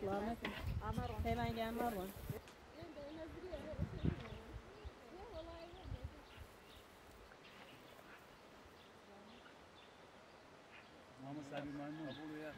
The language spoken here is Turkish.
Selamat. Hemen gelme var. Ama sen bir maymun. Buraya